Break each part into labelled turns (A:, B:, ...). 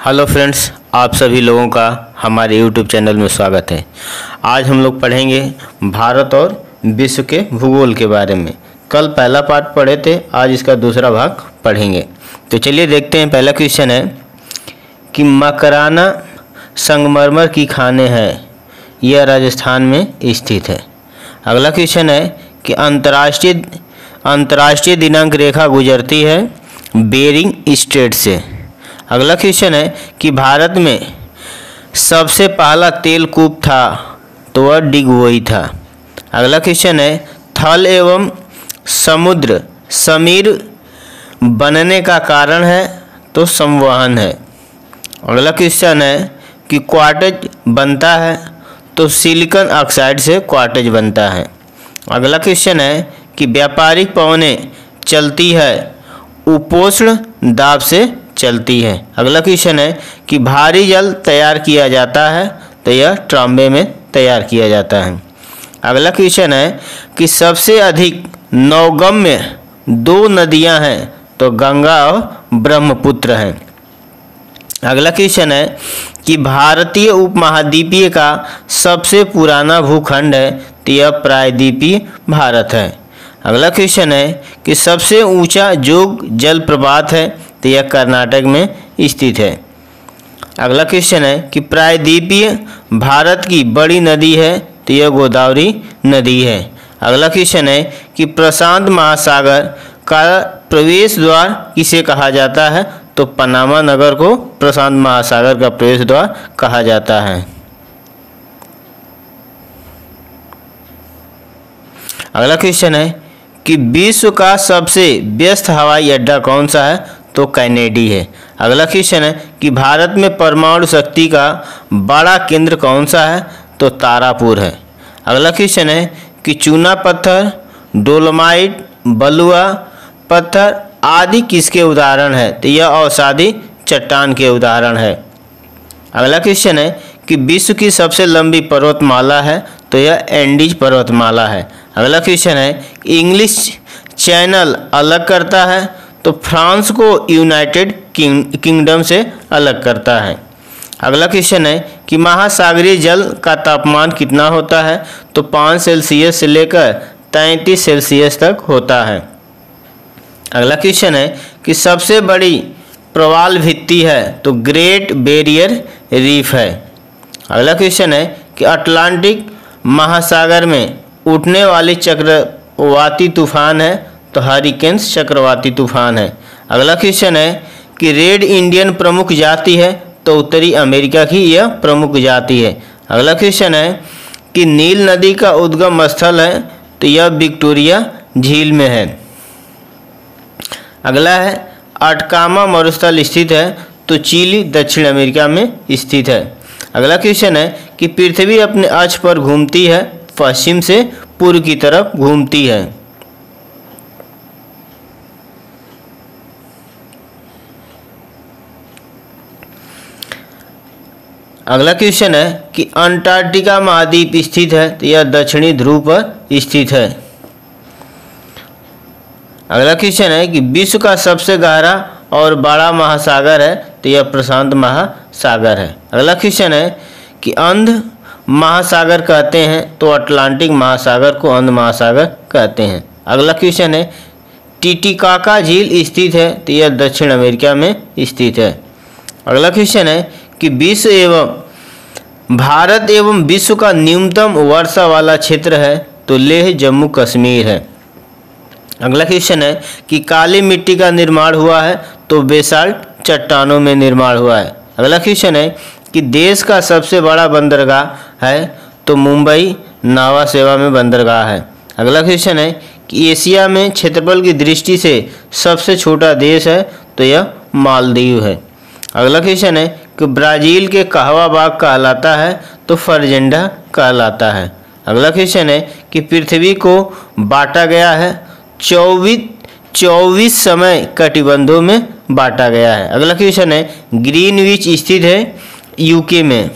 A: Hello friends आप सभी लोगों का हमारे यूट्यूब चैनल में स्वागत है। आज हम लोग पढ़ेंगे भारत और विश्व के भूगोल के बारे में। कल पहला पार्ट पढ़े थे, आज इसका दूसरा भाग पढ़ेंगे। तो चलिए देखते हैं, पहला क्वेश्चन है कि मकराना संगमरमर की खाने हैं, यह राजस्थान में स्थित है। अगला क्वेश्चन है कि अंतर्राष्ट्रीय अंतर्राष्ट्रीय दिनांक रेखा गुजरती है बेरिंग स्टेट से। अगला क्वेश्चन है कि भारत में सबसे पहला तेल कूप था तो वह डिगवोई था। अगला क्वेश्चन है, थल एवं समुद्र समीर बनने का कारण है तो संवहन है। अगला क्वेश्चन है कि क्वार्टेज बनता है तो सिलिकॉन ऑक्साइड से क्वार्टेज बनता है। अगला क्वेश्चन है कि व्यापारिक पवनें चलती है, उपोष्ण दाब से चलती है। अगला क्वेश्चन है कि भारी जल तैयार किया जाता है तो यह ट्राम्बे में तैयार किया जाता है। अगला क्वेश्चन है कि सबसे अधिक नौगम्य दो नदियाँ हैं तो गंगा और ब्रह्मपुत्र हैं। अगला क्वेश्चन है कि भारतीय उपमहाद्वीपीय का सबसे पुराना भूखंड है तो यह प्रायद्वीपीय भारत है। अगला क्वेश्चन है कि सबसे ऊँचा जोग जलप्रपात है तो यह कर्नाटक में स्थित है। अगला क्वेश्चन है कि प्रायद्वीपीय भारत की बड़ी नदी है तो यह गोदावरी नदी है। अगला क्वेश्चन है कि प्रशांत महासागर का प्रवेश द्वार किसे कहा जाता है? तो पनामा नगर को प्रशांत महासागर का प्रवेश द्वार कहा जाता है। अगला क्वेश्चन है कि विश्व का सबसे व्यस्त हवाई अड्डा कौन सा है? तो कैनेडी है। अगला क्वेश्चन है कि भारत में परमाणु शक्ति का बड़ा केंद्र कौन सा है? तो तारापुर है। अगला क्वेश्चन है कि चूना पत्थर, डोलोमाइट, बलुआ पत्थर आदि किसके उदाहरण है? तो यह औषधि चट्टान के उदाहरण है। अगला क्वेश्चन है कि विश्व की सबसे लंबी पर्वतमाला है तो यह एंडीज पर्वतमाला है। अगला क्वेश्चन है, इंग्लिश चैनल अलग करता है तो फ्रांस को यूनाइटेड किंग, किंगडम से अलग करता है। अगला क्वेश्चन है कि महासागरीय जल का तापमान कितना होता है? तो पाँच सेल्सियस से लेकर तैंतीस सेल्सियस तक होता है। अगला क्वेश्चन है कि सबसे बड़ी प्रवाल भित्ति है तो ग्रेट बेरियर रीफ है। अगला क्वेश्चन है कि अटलांटिक महासागर में उठने वाले चक्रवाती तूफ़ान है तो हरिकेन्स चक्रवाती तूफ़ान है। अगला क्वेश्चन है कि रेड इंडियन प्रमुख जाति है तो उत्तरी अमेरिका की यह प्रमुख जाति है। अगला क्वेश्चन है कि नील नदी का उद्गम स्थल है तो यह विक्टोरिया झील में है। अगला है, अटकामा मरुस्थल स्थित है तो चिली दक्षिण अमेरिका में स्थित है। अगला क्वेश्चन है कि पृथ्वी अपने अक्ष पर घूमती है, पश्चिम से पूर्व की तरफ़ घूमती है। अगला क्वेश्चन है कि अंटार्कटिका महाद्वीप स्थित है तो यह दक्षिणी ध्रुव पर स्थित है। अगला क्वेश्चन है कि विश्व का सबसे गहरा और बड़ा महासागर है तो यह प्रशांत महासागर है। अगला क्वेश्चन है कि अंध महासागर कहते हैं तो अटलांटिक महासागर को अंध महासागर कहते हैं। अगला क्वेश्चन है, टिटिकाका झील स्थित है तो यह दक्षिण अमेरिका में स्थित है। अगला क्वेश्चन है कि विश्व एवं भारत एवं विश्व का न्यूनतम वर्षा वाला क्षेत्र है तो लेह जम्मू कश्मीर है। अगला क्वेश्चन है कि काली मिट्टी का निर्माण हुआ है तो बेसाल्ट चट्टानों में निर्माण हुआ है। अगला क्वेश्चन है कि देश का सबसे बड़ा बंदरगाह है तो मुंबई नावा सेवा में बंदरगाह है। अगला क्वेश्चन है कि एशिया में क्षेत्रफल की दृष्टि से सबसे छोटा देश है तो यह मालदीव है। अगला क्वेश्चन है ब्राज़ील के कहवा बाग कहलाता है तो फरजेंडा कहलाता है। अगला क्वेश्चन है कि पृथ्वी को बांटा गया है चौबीस चौबीस समय कटिबंधों में बांटा गया है। अगला क्वेश्चन है, ग्रीनविच स्थित है यूके में।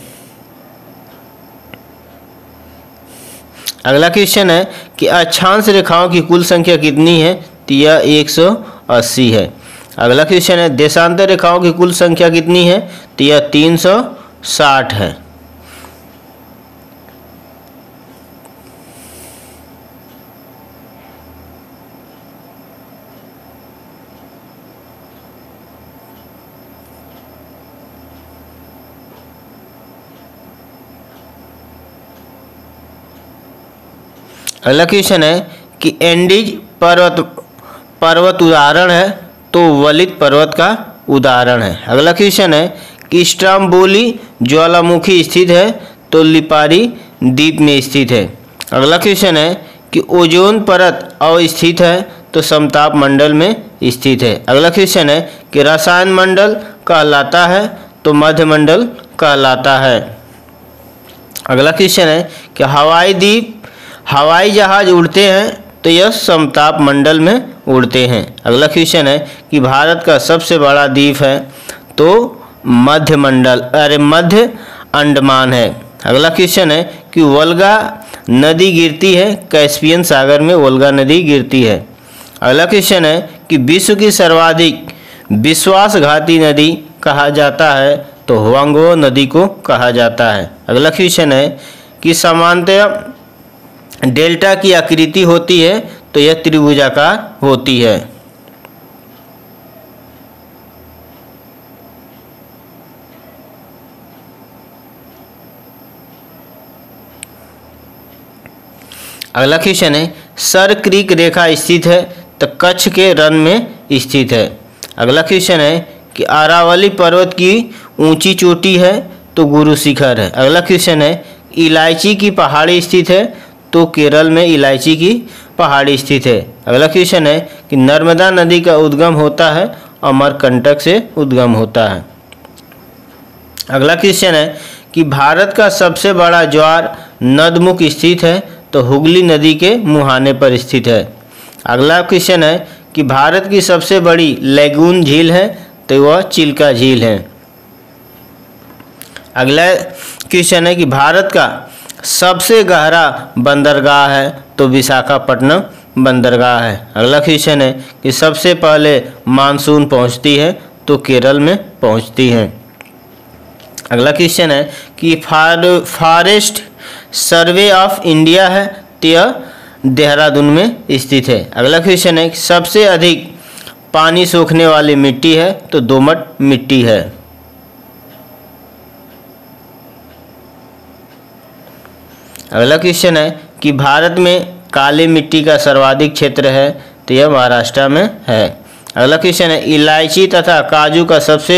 A: अगला क्वेश्चन है कि अक्षांश रेखाओं की कुल संख्या कितनी है तो यह 180 है। अगला क्वेश्चन है, देशांतर रेखाओं की कुल संख्या कितनी है तो यह तीन सौ साठ है। अगला क्वेश्चन है कि एंडीज पर्वत पर्वत उदाहरण है तो वलित पर्वत का उदाहरण है। अगला क्वेश्चन है कि स्ट्राम्बोली ज्वालामुखी स्थित है तो लिपारी द्वीप में स्थित है। अगला क्वेश्चन है कि ओजोन परत अवस्थित है तो समताप मंडल में स्थित है। अगला क्वेश्चन है कि रसायन मंडल कहलाता है तो मध्य मंडल कहलाता है। अगला क्वेश्चन है कि हवाई द्वीप, हवाई जहाज़ उड़ते हैं तो यह समताप मंडल में उड़ते हैं। अगला क्वेश्चन है कि भारत का सबसे बड़ा द्वीप है तो मध्य मंडल अरे मध्य अंडमान है। अगला क्वेश्चन है कि वोल्गा नदी गिरती है, कैस्पियन सागर में वोल्गा नदी गिरती है। अगला क्वेश्चन है कि विश्व की सर्वाधिक विश्वासघाती नदी कहा जाता है तो हुआंगो नदी को कहा जाता है। अगला क्वेश्चन है कि समानतया डेल्टा की आकृति होती है तो यह त्रिभुजाकार होती है। अगला क्वेश्चन है, सर क्रीक रेखा स्थित है तो कच्छ के रन में स्थित है। अगला क्वेश्चन है कि अरावली पर्वत की ऊँची चोटी है तो गुरु शिखर है। अगला क्वेश्चन है, इलायची की पहाड़ी स्थित है तो केरल में इलायची की पहाड़ी स्थित है। अगला क्वेश्चन है कि नर्मदा नदी का उद्गम होता है, अमरकंटक से उद्गम होता है। अगला क्वेश्चन है कि भारत का सबसे बड़ा ज्वार नदमुख स्थित है तो हुगली नदी के मुहाने पर स्थित है। अगला क्वेश्चन है कि भारत की सबसे बड़ी लेगून झील है तो वह चिल्का झील है। अगला क्वेश्चन है कि भारत का सबसे गहरा बंदरगाह है तो विशाखापट्टनम बंदरगाह है। अगला क्वेश्चन है कि सबसे पहले मानसून पहुँचती है तो केरल में पहुँचती है। अगला क्वेश्चन है कि फार, फॉरेस्ट सर्वे ऑफ़ इंडिया है तो यह देहरादून में स्थित है। अगला क्वेश्चन है, सबसे अधिक पानी सूखने वाली मिट्टी है तो दोमट मिट्टी है। अगला क्वेश्चन है कि भारत में काली मिट्टी का सर्वाधिक क्षेत्र है तो यह महाराष्ट्र में है। अगला क्वेश्चन है, इलायची तथा काजू का सबसे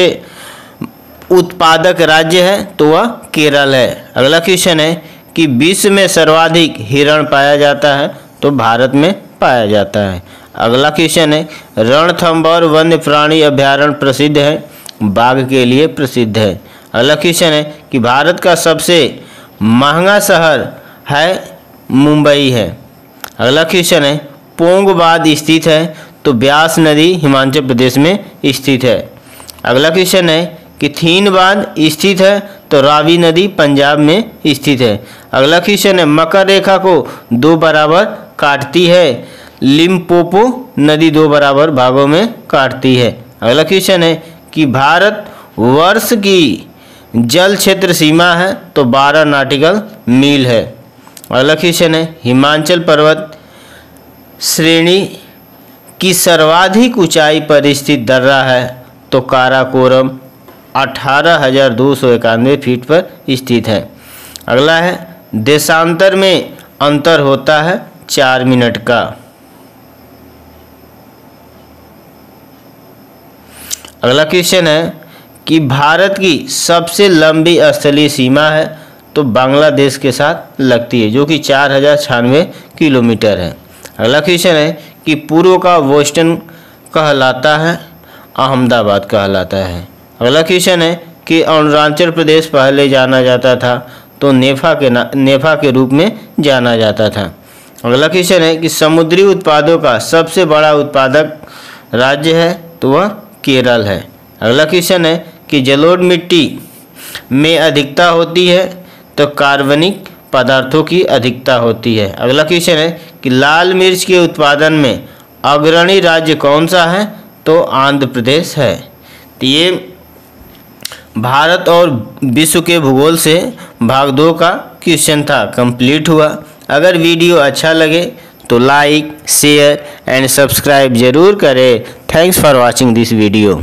A: उत्पादक राज्य है तो वह केरल है। अगला क्वेश्चन है कि विश्व में सर्वाधिक हिरण पाया जाता है तो भारत में पाया जाता है। अगला क्वेश्चन है रणथंबोर वन्य प्राणी अभ्यारण्य प्रसिद्ध है, बाघ के लिए प्रसिद्ध है। अगला क्वेश्चन है कि भारत का सबसे महँगा शहर है मुंबई है। अगला क्वेश्चन है पोंग पोंगबाद स्थित है तो ब्यास नदी हिमाचल प्रदेश में स्थित है। अगला क्वेश्चन है कि थीनबाद स्थित है तो रावी नदी पंजाब में स्थित है। अगला क्वेश्चन है, मकर रेखा को दो बराबर काटती है। लिम्पोपो नदी दो बराबर भागों में काटती है। अगला क्वेश्चन है कि भारत वर्ष की जल क्षेत्र सीमा है तो 12 नाटिकल मील है। अगला क्वेश्चन है, हिमाचल पर्वत श्रेणी की सर्वाधिक ऊंचाई पर स्थित दर्रा है तो काराकोरम। अठारह हज़ार दो सौ इक्यानवे फीट पर स्थित है। अगला है, देशांतर में अंतर होता है चार मिनट का। अगला क्वेश्चन है कि भारत की सबसे लंबी स्थलीय सीमा है तो बांग्लादेश के साथ लगती है, जो कि चार हज़ार छियानवे किलोमीटर है। अगला क्वेश्चन है कि पूर्व का बोस्टन कहलाता है, अहमदाबाद कहलाता है। अगला क्वेश्चन है कि अरुणाचल प्रदेश पहले जाना जाता था तो नेफा के ना, नेफा के रूप में जाना जाता था। अगला क्वेश्चन है कि समुद्री उत्पादों का सबसे बड़ा उत्पादक राज्य है तो वह केरल है। अगला क्वेश्चन है कि जलोढ़ मिट्टी में अधिकता होती है तो कार्बनिक पदार्थों की अधिकता होती है। अगला क्वेश्चन है कि लाल मिर्च के उत्पादन में अग्रणी राज्य कौन सा है तो आंध्र प्रदेश है। तो ये भारत और विश्व के भूगोल से भाग दो का क्वेश्चन था, कंप्लीट हुआ। अगर वीडियो अच्छा लगे तो लाइक, शेयर एंड सब्सक्राइब ज़रूर करें। Thanks for watching this video.